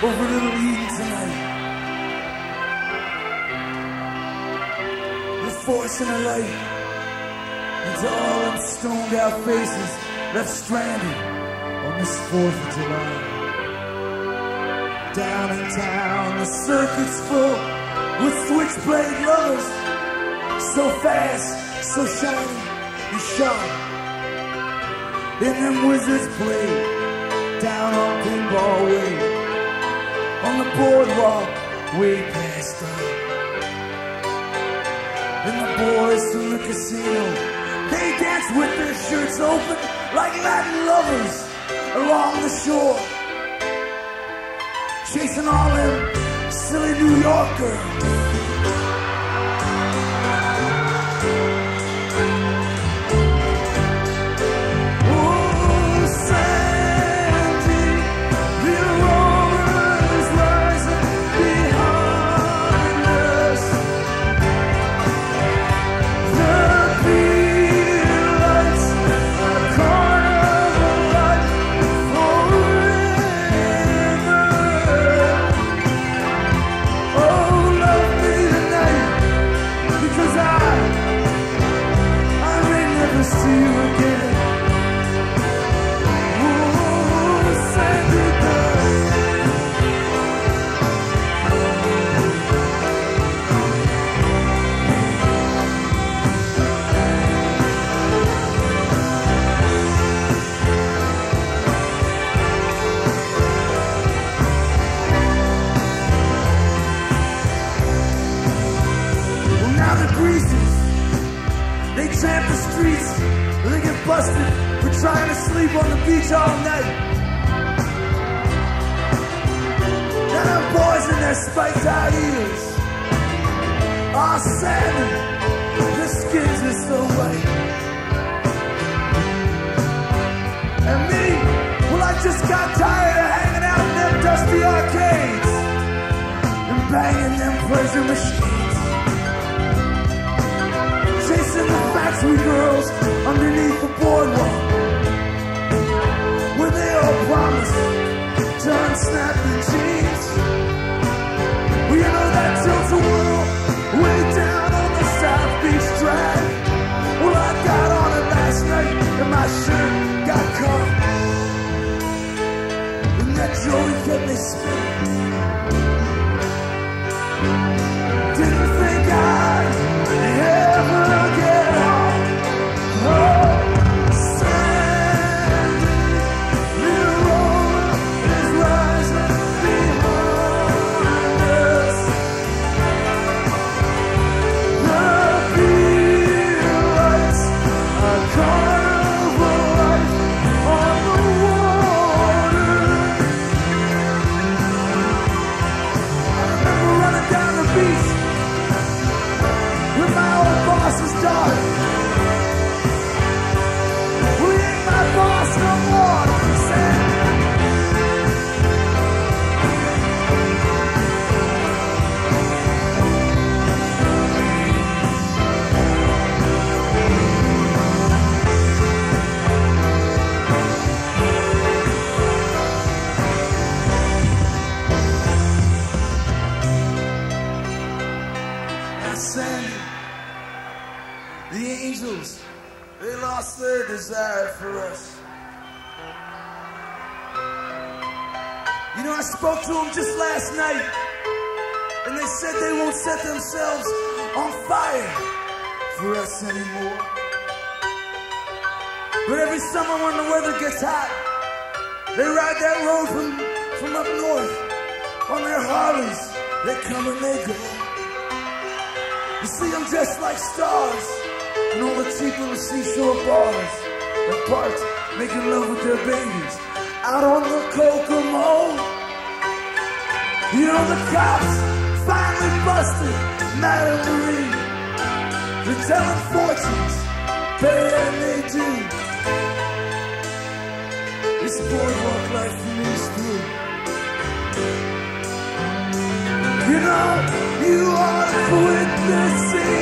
over little Eden tonight. The force and the light into all them stoned out faces left stranded on this 4th of July. Down in town, the circuit's full with switchblade lovers. So fast, so shiny and sharp. And them wizards play down on Pinball Way. Boardwalk, way past up. And the boys from the casino, they dance with their shirts open like Latin lovers along the shore. Chasing all them silly New York girls. Busted for trying to sleep on the beach all night. Now them boys in their spiked high heels are salmon. Their skins are so white. And me, well, I just got tired of hanging out in them dusty arcades and banging them pleasure machines. Spinning. Didn't think I'd ever get. Oh, is rising behind us. The beer angels, they lost their desire for us. You know, I spoke to them just last night, and they said they won't set themselves on fire for us anymore. But every summer when the weather gets hot, they ride that road from, from up north on their Harleys. They come and they go. You see them dressed like stars the little seashore bars and parks making love with their babies out on the Kokomo. You know the cops finally busted Madame Marie. They're telling fortunes, better than they do. This boardwalk life for me. You know, you are this